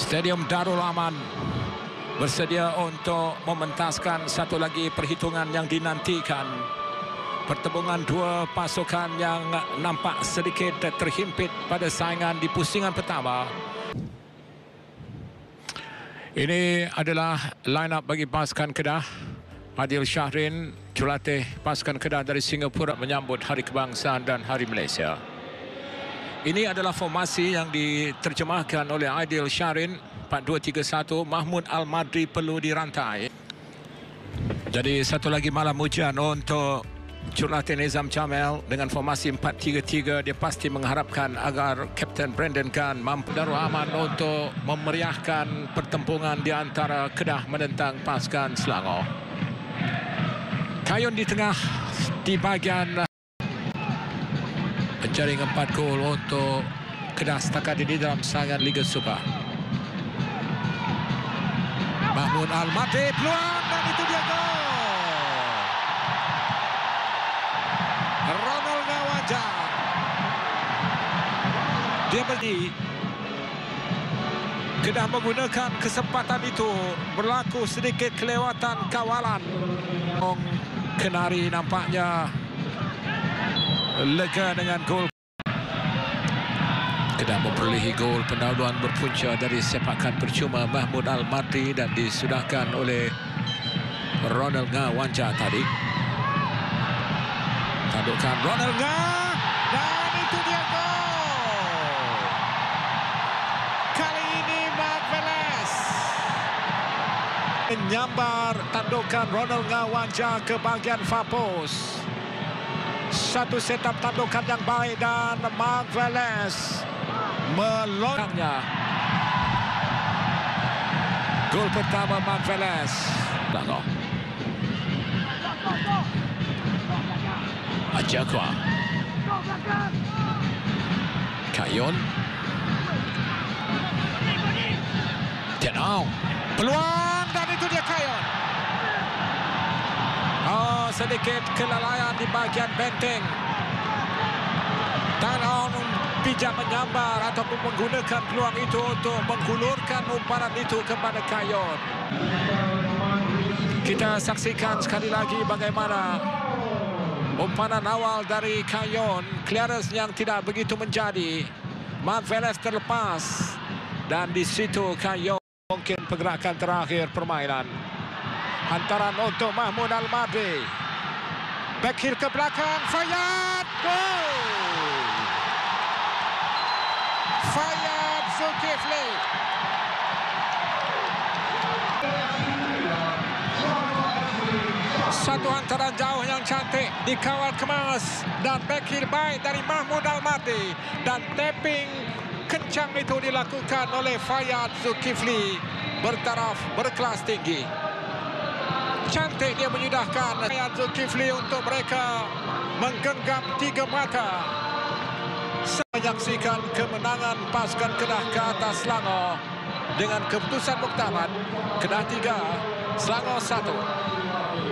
Stadium Darul Aman bersedia untuk mementaskan satu lagi perhitungan yang dinantikan. Pertembungan dua pasukan yang nampak sedikit terhimpit pada saingan di pusingan pertama. Ini adalah line up bagi pasukan Kedah. Adil Syahrin, jurulatih pasukan Kedah dari Singapura menyambut Hari Kebangsaan dan Hari Malaysia. Ini adalah formasi yang diterjemahkan oleh Aidil Syarin 4231 Mahmud Al-Madri perlu dirantai. Jadi satu lagi malam hujan untuk jurulatih Nizam Jamel dengan formasi 433 dia pasti mengharapkan agar Kapten Brandon Gunn mampu Darul Aman untuk memeriahkan pertempuran di antara Kedah menentang pasukan Selangor. Kayun di tengah di bahagian menjaring empat gol untuk Kedah setakat ini dalam saingan Liga Super. Mahmud Al-Mati peluang dan itu dia gol. Ronald Gawaja. Dia berdiri. Kedah menggunakan kesempatan itu berlaku sedikit kelewatan kawalan. Kenari nampaknya lega dengan gol. Kedah memperolehi gol pendahuluan berpunca dari sepakan percuma Mahmud Al-Madri dan disudahkan oleh Ronald Nga Wanja tadi. Tandukkan Ronald Nga dan itu dia gol. Kali ini Mark menyambar tandukan Ronald Nga Wanja ke bahagian far post satu setup tandukan yang baik dan Mark Velez melontarnya. Gol pertama Mark Velez. Ajakwa. Kayon. Tenau. Peluang sedikit kelalaian di bahagian benteng. Tanah pijak menyambar ataupun menggunakan peluang itu untuk menghulurkan umparan itu kepada Kayon. Kita saksikan sekali lagi bagaimana umparan awal dari Kayon. Clearance yang tidak begitu menjadi. Mark Velez terlepas. Dan di situ Kayon mungkin pergerakan terakhir permainan. Hantaran untuk Mahmud Al-Madri. Heel ke belakang. Fayad. Gol. Fayad Zulkifli. Satu hantaran jauh yang cantik dikawal kemas dan heel baik dari Mahmud Al-Madri dan tapping kencang itu dilakukan oleh Fayad Zulkifli bertaraf berkelas tinggi. Cantik dia menyudahkan Fayad Zulkifli untuk mereka menggenggam tiga mata. Menyaksikan kemenangan pasukan Kedah ke atas Selangor dengan keputusan muktamad Kedah 3 Selangor 1